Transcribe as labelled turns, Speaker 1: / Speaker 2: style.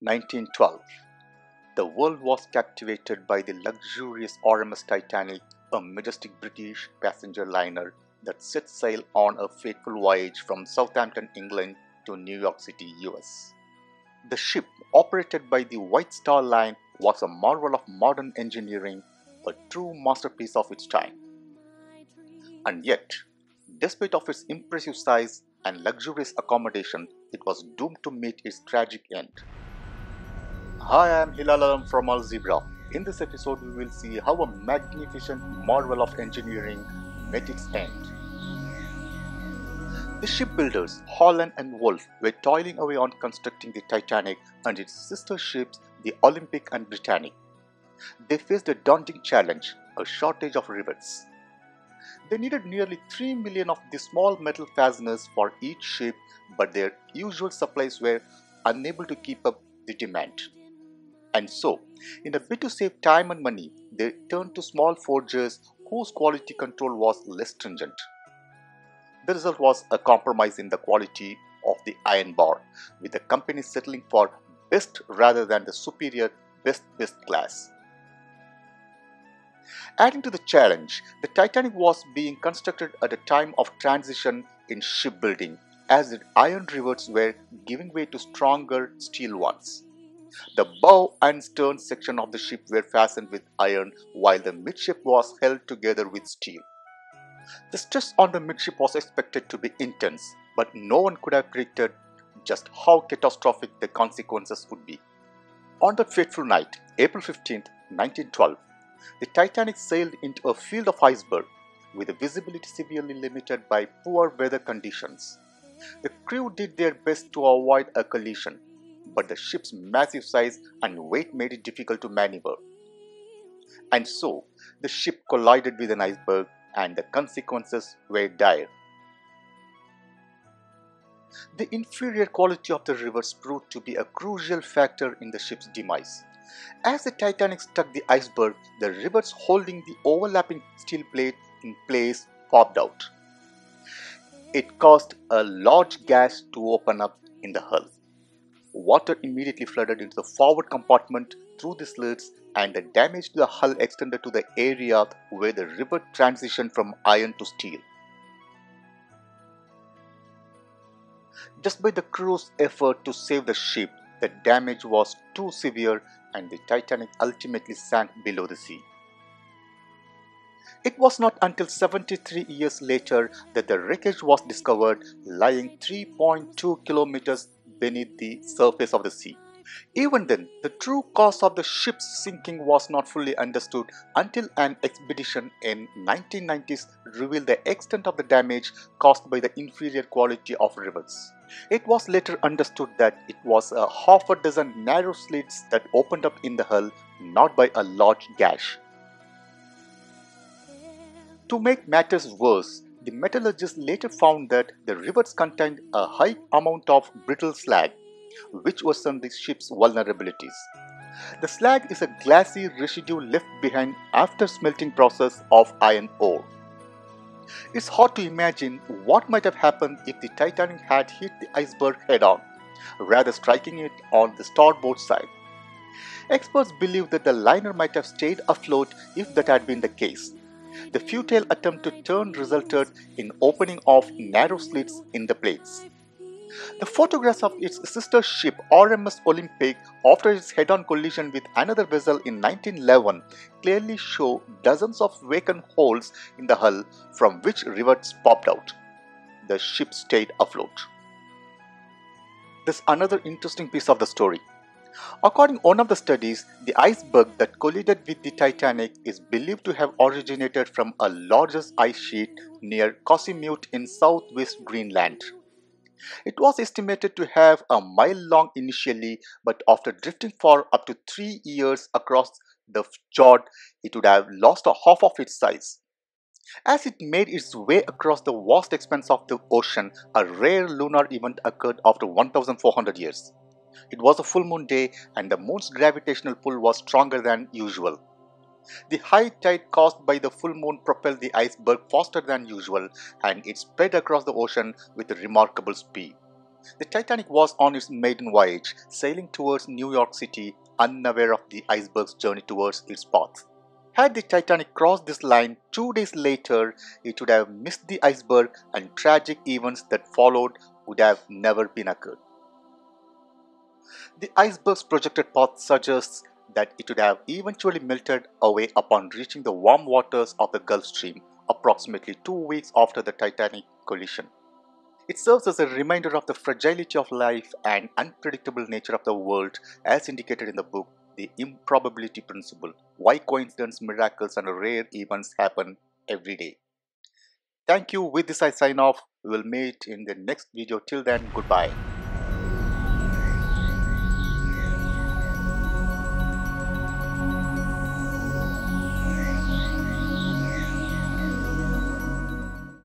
Speaker 1: 1912. The world was captivated by the luxurious RMS Titanic, a majestic British passenger liner that set sail on a fateful voyage from Southampton, England to New York City, US. The ship, operated by the White Star Line, was a marvel of modern engineering, a true masterpiece of its time. And yet, despite of its impressive size and luxurious accommodation, it was doomed to meet its tragic end. Hi, I am Hilal Alam from ALZEBRA. In this episode, we will see how a magnificent marvel of engineering met its end. The shipbuilders, Harland and Wolff, were toiling away on constructing the Titanic and its sister ships, the Olympic and Britannic. They faced a daunting challenge a shortage of rivets. They needed nearly 3 million of the small metal fasteners for each ship, but their usual supplies were unable to keep up the demand. And so, in a bid to save time and money, they turned to small forgers whose quality control was less stringent. The result was a compromise in the quality of the iron bar, with the company settling for best rather than the superior best best class. Adding to the challenge, the Titanic was being constructed at a time of transition in shipbuilding, as the iron rivets were giving way to stronger steel ones. The bow and stern section of the ship were fastened with iron while the midship was held together with steel. The stress on the midship was expected to be intense, but no one could have predicted just how catastrophic the consequences would be. On that fateful night, April 15, 1912, the Titanic sailed into a field of iceberg with the visibility severely limited by poor weather conditions. The crew did their best to avoid a collision, but the ship's massive size and weight made it difficult to maneuver. And so, the ship collided with an iceberg, and the consequences were dire. The inferior quality of the rivets proved to be a crucial factor in the ship's demise. As the Titanic struck the iceberg, the rivets holding the overlapping steel plate in place popped out. It caused a large gash to open up in the hull. Water immediately flooded into the forward compartment through the slits, and the damage to the hull extended to the area where the rivet transitioned from iron to steel. Just by the crew's effort to save the ship, the damage was too severe and the Titanic ultimately sank below the sea. It was not until 73 years later that the wreckage was discovered lying 3.2 kilometers beneath the surface of the sea. Even then, the true cause of the ship's sinking was not fully understood until an expedition in 1990s revealed the extent of the damage caused by the inferior quality of rivets. It was later understood that it was a half a dozen narrow slits that opened up in the hull, not by a large gash. To make matters worse, the metallurgists later found that the rivets contained a high amount of brittle slag which worsened the ship's vulnerabilities. The slag is a glassy residue left behind after smelting process of iron ore. It's hard to imagine what might have happened if the Titanic had hit the iceberg head on, rather striking it on the starboard side. Experts believe that the liner might have stayed afloat if that had been the case. The futile attempt to turn resulted in opening of narrow slits in the plates. The photographs of its sister ship RMS Olympic after its head-on collision with another vessel in 1911 clearly show dozens of vacant holes in the hull from which rivets popped out. The ship stayed afloat. There's another interesting piece of the story. According to one of the studies, the iceberg that collided with the Titanic is believed to have originated from a largest ice sheet near Qassimiut in southwest Greenland. It was estimated to have a mile long initially, but after drifting for up to three years across the fjord, it would have lost a half of its size. As it made its way across the vast expanse of the ocean, a rare lunar event occurred after 1400 years. It was a full moon day and the moon's gravitational pull was stronger than usual. The high tide caused by the full moon propelled the iceberg faster than usual and it spread across the ocean with remarkable speed. The Titanic was on its maiden voyage, sailing towards New York City, unaware of the iceberg's journey towards its path. Had the Titanic crossed this line two days later, it would have missed the iceberg and tragic events that followed would have never been occurred. The iceberg's projected path suggests that it would have eventually melted away upon reaching the warm waters of the Gulf Stream approximately two weeks after the Titanic collision. It serves as a reminder of the fragility of life and unpredictable nature of the world as indicated in the book The Improbability Principle Why Coincidence, Miracles and Rare Events Happen Every Day. Thank you. With this I sign off. We will meet in the next video. Till then, goodbye.